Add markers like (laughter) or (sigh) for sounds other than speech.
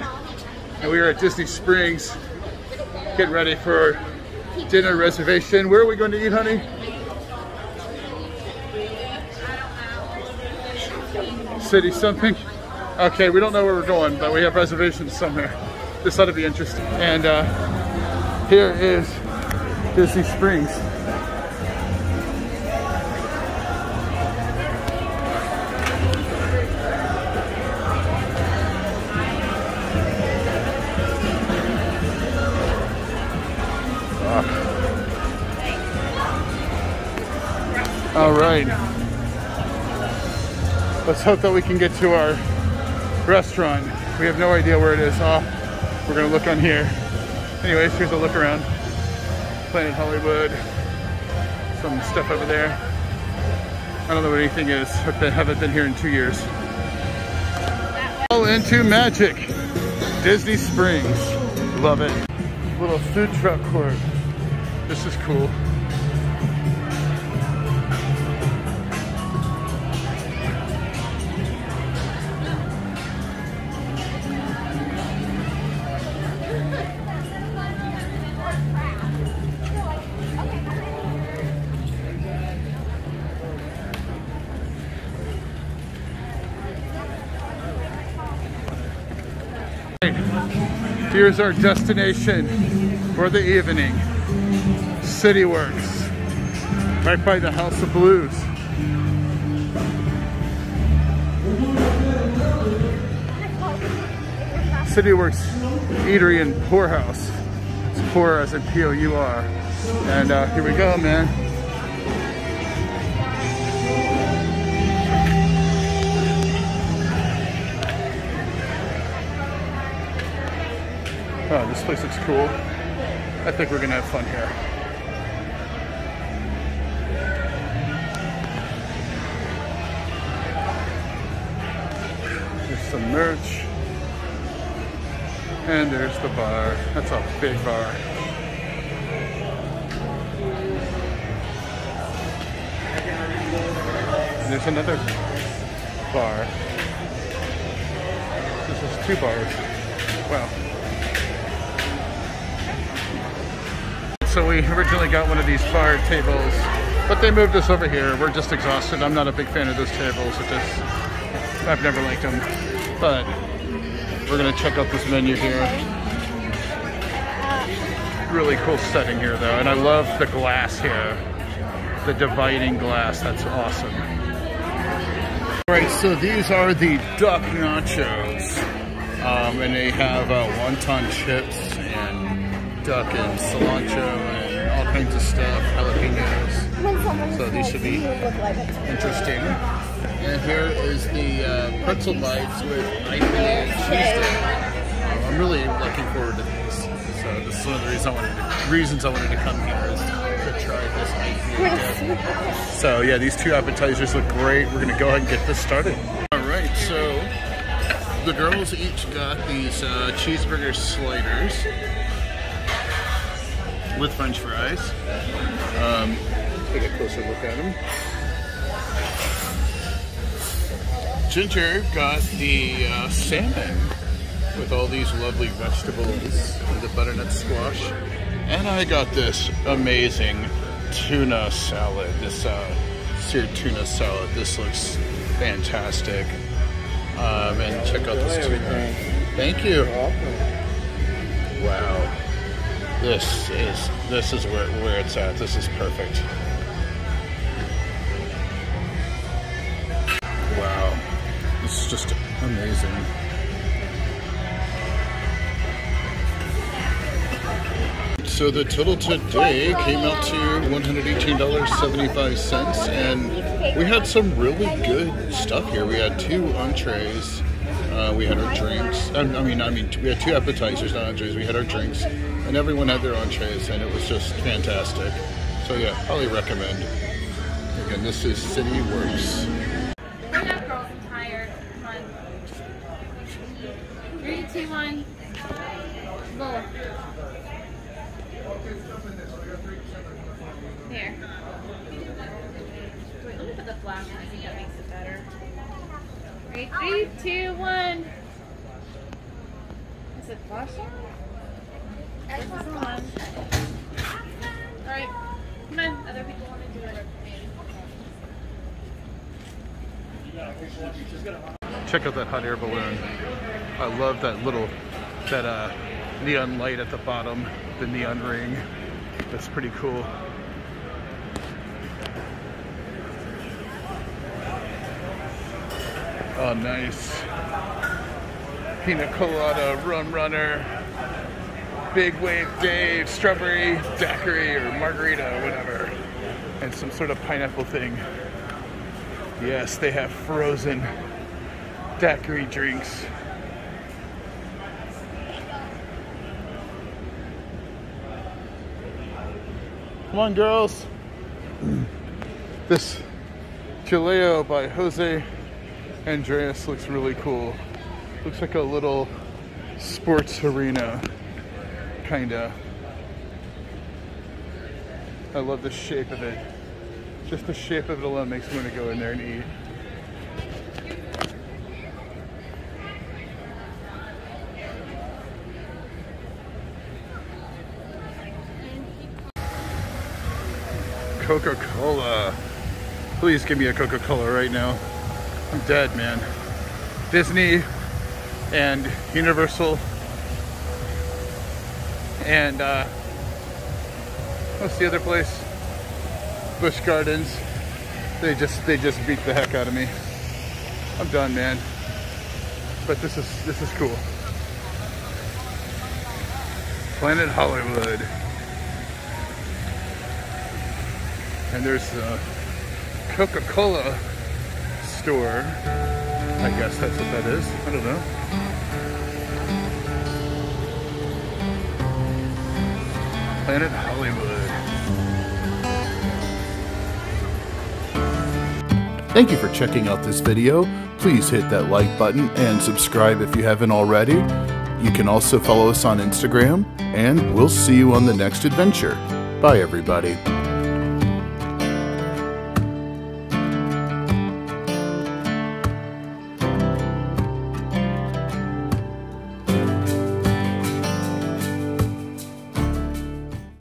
and we are at Disney Springs, getting ready for dinner reservation. Where are we going to eat, honey? City something? Okay, we don't know where we're going, but we have reservations somewhere. This ought to be interesting. And uh, here is Disney Springs. Let's hope that we can get to our restaurant. We have no idea where it is. Oh, we're gonna look on here. Anyways, here's a look around. Planet Hollywood. Some stuff over there. I don't know what anything is. I haven't been here in two years. All into magic. Disney Springs. Love it. Little food truck court. This is cool. Here's our destination for the evening. City Works, right by the House of Blues. City Works Eatery and Pour House. It's poor as in P-O-U-R. And uh, here we go, man. Oh, this place looks cool. I think we're gonna have fun here. There's some merch. And there's the bar. That's a big bar. There's another bar. This is two bars. Wow. So we originally got one of these bar tables, but they moved us over here. We're just exhausted. I'm not a big fan of those tables. It just, I've never liked them. But we're gonna check out this menu here. Really cool setting here though, and I love the glass here. The dividing glass, that's awesome. All right, so these are the duck nachos. Um, and they have uh, wonton chips duck and cilantro and all kinds of stuff, jalapenos. So these should be interesting. And here is the uh, pretzel bites with IPA cheese dip. I'm really looking forward to these. So this is one of the reasons I wanted to, reasons I wanted to come here is to try this IPA. So yeah, these two appetizers look great. We're gonna go ahead and get this started. All right, so the girls each got these uh, cheeseburger sliders with french fries. Um, take a closer look at them. Ginger got the uh, salmon with all these lovely vegetables, the butternut squash. And I got this amazing tuna salad, this uh, seared tuna salad. This looks fantastic. Um, and check out this tuna. Thank you. This is this is where, where it's at. This is perfect. Wow. This is just amazing. So the total today came out to $118.75 and we had some really good stuff here. We had two entrees, uh, we had our drinks. I mean, I mean, we had two appetizers, not entrees. We had our drinks, and everyone had their entrees, and it was just fantastic. So yeah, highly recommend. Again, this is City Works. Three, two, one. Wait, let me put the flash on. I think that makes it better. Three, three, two, one. it flashing? This is on. Alright. Come on. Other people want to do it. Check out that hot air balloon. I love that little, that uh, neon light at the bottom, the neon ring. That's pretty cool. Oh, nice. Pina colada, rum runner, big wave Dave, strawberry daiquiri or margarita, whatever, and some sort of pineapple thing. Yes, they have frozen daiquiri drinks. Come on, girls. (clears throat) This Jaleo by Jose Andrés looks really cool. Looks like a little sports arena, kinda. I love the shape of it. Just the shape of it alone makes me want to go in there and eat. Coca-Cola. Please give me a Coca-Cola right now. I'm dead, man. Disney and Universal and uh, what's the other place? Busch Gardens. They just they just beat the heck out of me. I'm done, man. But this is this is cool. Planet Hollywood. And there's a Coca-Cola store. I guess that's what that is. I don't know. Planet Hollywood. Thank you for checking out this video. Please hit that like button and subscribe if you haven't already. You can also follow us on Instagram, and we'll see you on the next adventure. Bye, everybody.